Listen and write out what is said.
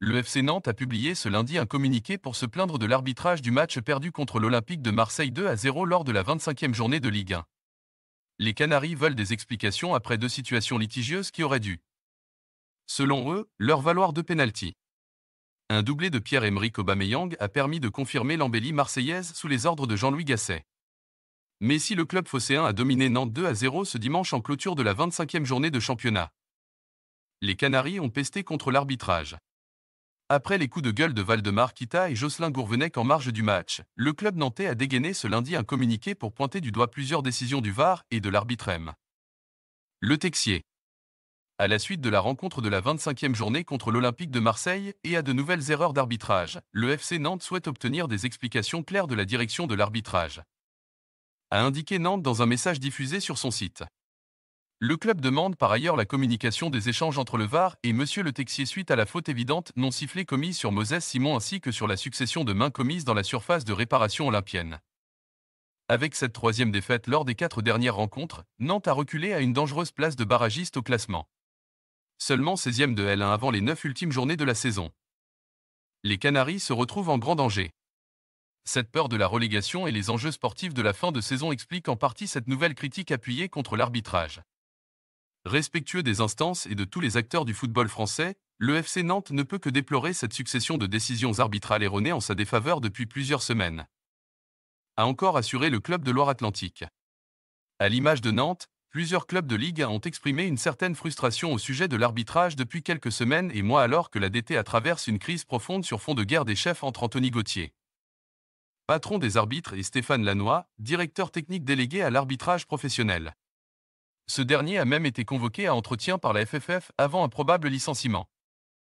Le FC Nantes a publié ce lundi un communiqué pour se plaindre de l'arbitrage du match perdu contre l'Olympique de Marseille 2 à 0 lors de la 25e journée de Ligue 1. Les Canaries veulent des explications après deux situations litigieuses qui auraient dû, selon eux, leur valoir deux pénalties. Un doublé de Pierre-Emerick Aubameyang a permis de confirmer l'embellie marseillaise sous les ordres de Jean-Louis Gasset. Mais si le club phocéen a dominé Nantes 2 à 0 ce dimanche en clôture de la 25e journée de championnat, les Canaries ont pesté contre l'arbitrage. Après les coups de gueule de Valdemar Kita et Jocelyn Gourvenec en marge du match, le club nantais a dégainé ce lundi un communiqué pour pointer du doigt plusieurs décisions du VAR et de l'arbitre. Le Texier. À la suite de la rencontre de la 25e journée contre l'Olympique de Marseille et à de nouvelles erreurs d'arbitrage, le FC Nantes souhaite obtenir des explications claires de la direction de l'arbitrage. A indiqué Nantes dans un message diffusé sur son site. Le club demande par ailleurs la communication des échanges entre le VAR et Monsieur Le Texier suite à la faute évidente non sifflée commise sur Moses Simon ainsi que sur la succession de mains commises dans la surface de réparation olympienne. Avec cette troisième défaite lors des quatre dernières rencontres, Nantes a reculé à une dangereuse place de barragiste au classement. Seulement 16e de L1 avant les neuf ultimes journées de la saison. Les Canaries se retrouvent en grand danger. Cette peur de la relégation et les enjeux sportifs de la fin de saison expliquent en partie cette nouvelle critique appuyée contre l'arbitrage. Respectueux des instances et de tous les acteurs du football français, le FC Nantes ne peut que déplorer cette succession de décisions arbitrales erronées en sa défaveur depuis plusieurs semaines. A encore assuré le club de Loire-Atlantique. À l'image de Nantes, plusieurs clubs de Ligue ont exprimé une certaine frustration au sujet de l'arbitrage depuis quelques semaines et mois alors que la DT traverse une crise profonde sur fond de guerre des chefs entre Anthony Gauthier, patron des arbitres, et Stéphane Lannoy, directeur technique délégué à l'arbitrage professionnel. Ce dernier a même été convoqué à entretien par la FFF avant un probable licenciement.